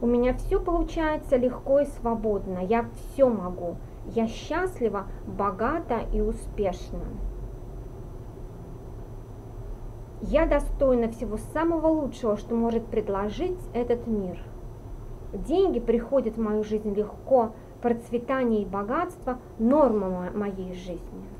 У меня все получается легко и свободно. Я все могу. Я счастлива, богата и успешна. Я достойна всего самого лучшего, что может предложить этот мир. Деньги приходят в мою жизнь легко, процветание и богатство – норма моей жизни.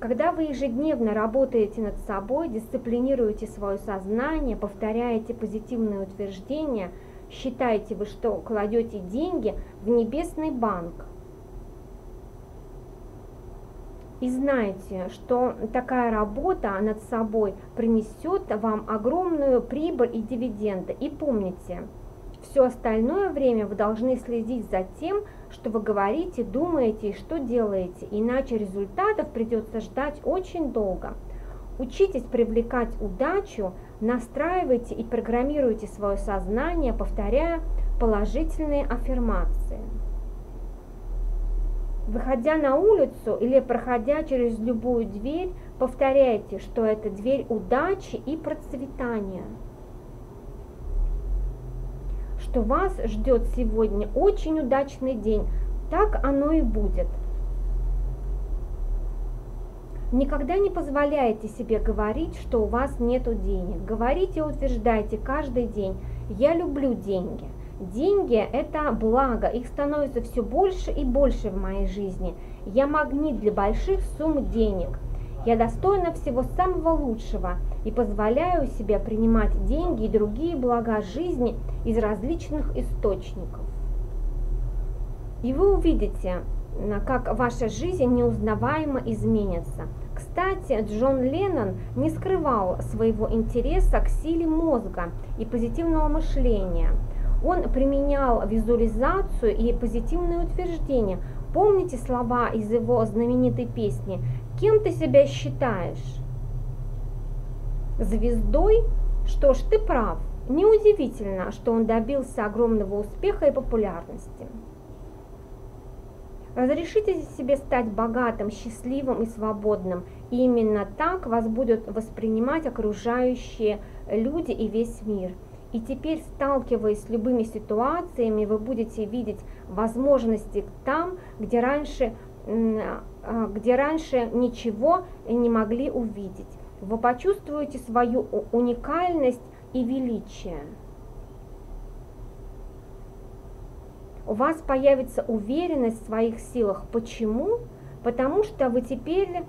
Когда вы ежедневно работаете над собой, дисциплинируете свое сознание, повторяете позитивные утверждения, считаете вы, что кладете деньги в небесный банк, и знаете, что такая работа над собой принесет вам огромную прибыль и дивиденды. И помните, все остальное время вы должны следить за тем, что вы говорите, думаете и что делаете, иначе результатов придется ждать очень долго. Учитесь привлекать удачу, настраивайте и программируйте свое сознание, повторяя положительные аффирмации. Выходя на улицу или проходя через любую дверь, повторяйте, что это дверь удачи и процветания. Что вас ждет сегодня очень удачный день. Так оно и будет. Никогда не позволяйте себе говорить, что у вас нет денег. Говорите и утверждайте каждый день «Я люблю деньги». Деньги – это благо, их становится все больше и больше в моей жизни. Я магнит для больших сумм денег. Я достойна всего самого лучшего и позволяю себе принимать деньги и другие блага жизни из различных источников. И вы увидите, как ваша жизнь неузнаваемо изменится. Кстати, Джон Леннон не скрывал своего интереса к силе мозга и позитивного мышления – он применял визуализацию и позитивные утверждения. Помните слова из его знаменитой песни «Кем ты себя считаешь?» Звездой? Что ж, ты прав. Неудивительно, что он добился огромного успеха и популярности. Разрешите себе стать богатым, счастливым и свободным. И именно так вас будут воспринимать окружающие люди и весь мир – и теперь, сталкиваясь с любыми ситуациями, вы будете видеть возможности там, где раньше, где раньше ничего не могли увидеть. Вы почувствуете свою уникальность и величие. У вас появится уверенность в своих силах. Почему? Потому что вы теперь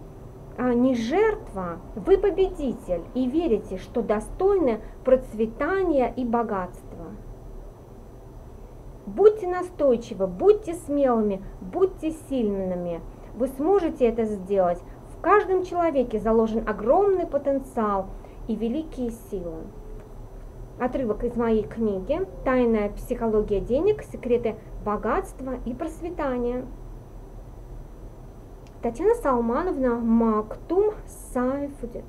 а, не жертва, вы победитель и верите, что достойны процветания и богатства. Будьте настойчивы, будьте смелыми, будьте сильными. Вы сможете это сделать. В каждом человеке заложен огромный потенциал и великие силы. Отрывок из моей книги «Тайная психология денег. Секреты богатства и процветания». Татьяна Салмановна Мактум Сайфудин.